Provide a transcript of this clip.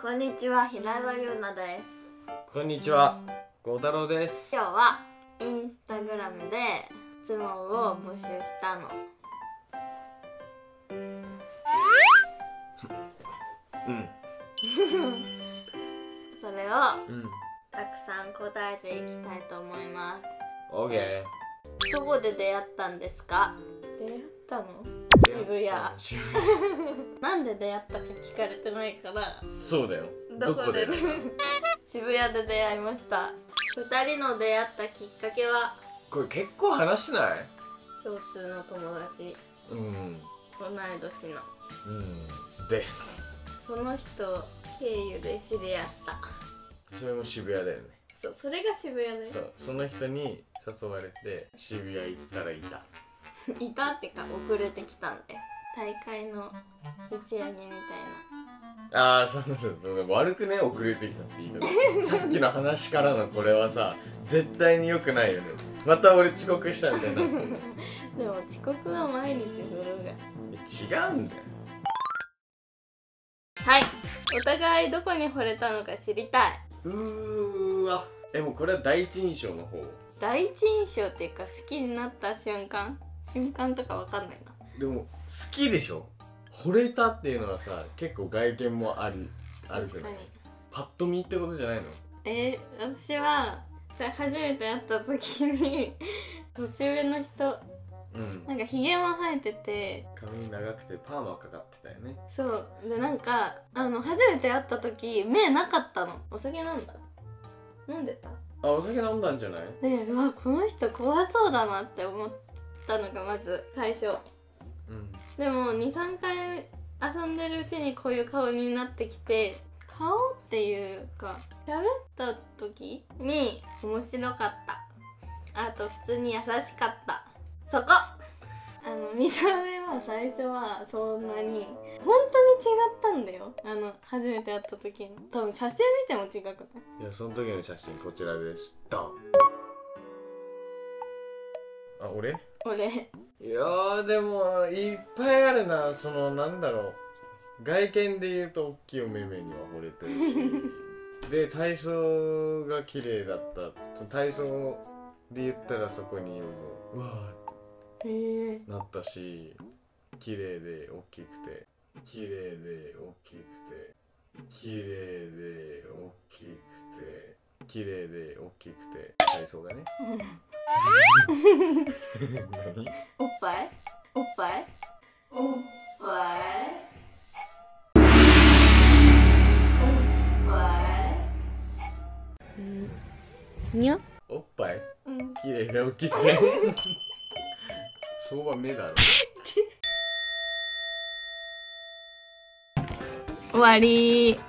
こんにちは平岩優奈ですこんにちは、孝太郎です。今日はインスタグラムで質問を募集したのうん。それをうん。たくさん答えていきたいと思いますオッケどこで出会ったんですか？出会ったの？谷渋 なんで出会ったか聞かれてないから谷。そうだよ。どこで？だ 渋谷で出会いました2人の出会ったきっかけは？これ結構話してない？共通の友達うん。同い年のうん。です。その人経由で知り合ったそれも渋谷だよね。そうそれが渋谷でそう。その人に誘われて渋谷行ったらいた。いたってか遅れてきたんで大会の打ち上げみたいああ、そうそうそう。悪くね、遅れてきたって言い方。さっきの話からのこれはさ、絶対に良くないよね。また俺遅刻したみたい。な でも遅刻は毎日するが違うんだよ。はいお互いどこに惚れたのか知りたいうーわ。え、もうこれは第一印象の方。第一印象っていうか好きになった瞬間瞬間とかわかんないな。でも好きでしょ？惚れたっていうのはさ結構外見もありあるけどパッと見ってことじゃないの？えー、私はそれ初めて会った時に 年上の人うん。なんかひげも生えてて髪長くてパーマかかってたよね。そう。でなんかあの初めて会った時目なかったの。お酒飲んだ？飲んでた？あお酒飲んだんじゃない？でうわこの人怖そうだなって思ったのがまず最初。うん。でも23回遊んでるうちにこういう顔になってきて顔っていうか喋った時に面白かった。あと普通に優しかった。そこ。あの見た目は最初はそんなに本当に違ったんだよ。あの初めて会った時に多分写真見ても違くない？いやその時の写真こちらです。ドンあ俺？俺。いやーでもいっぱいあるな。そのなんだろう。外見で言うと大きいお目目には惚れてるし。で体操が綺麗だった。体操で言ったらそこにうわへえ。ーなったし綺麗で大きくて。綺麗で大きくて。綺麗で綺麗で大きくて体操がね。何おっぱい？おっぱい？おっぱい？おっぱいうん。にゃおっぱい？うん。綺麗で大きくて。相場目だろ。終わり